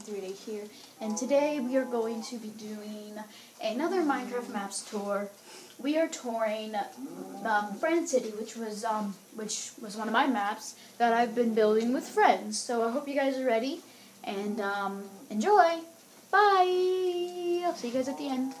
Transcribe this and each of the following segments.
Darkman38 here, and today we are going to be doing another Minecraft Maps tour. We are touring um, Friend City, which was um, which was one of my maps that I've been building with friends. So I hope you guys are ready, and um, enjoy. Bye! I'll see you guys at the end.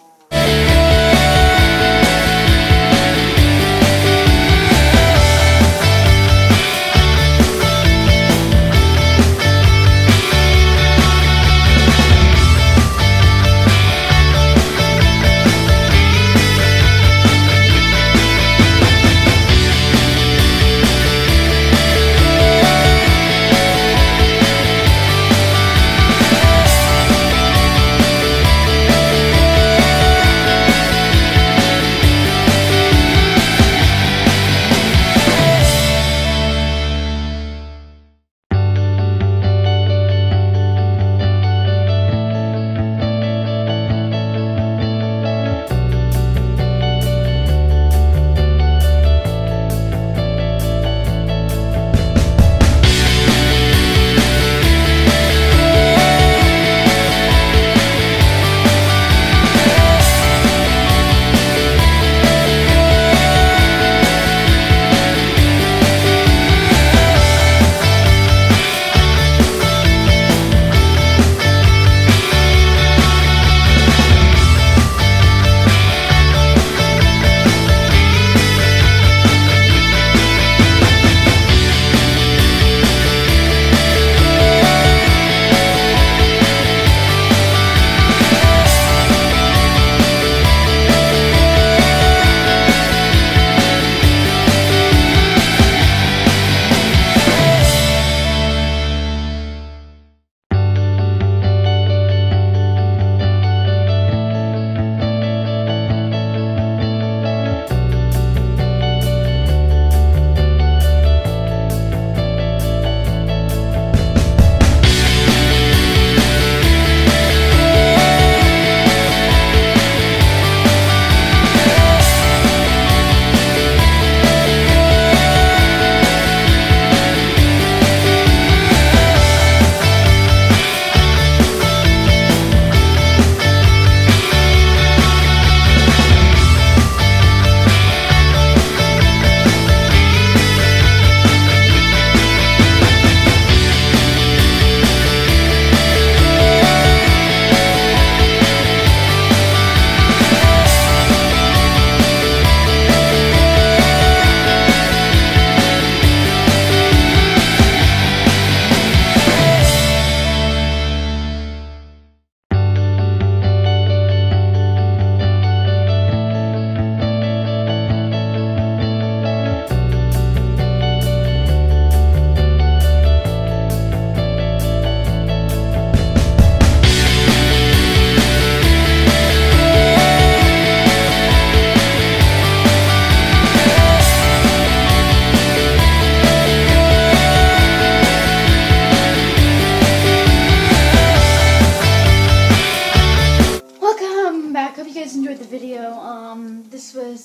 Um,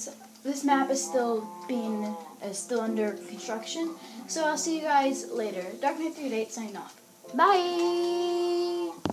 this map is still being is still under construction. So I'll see you guys later. Darkman38 signing off. Bye.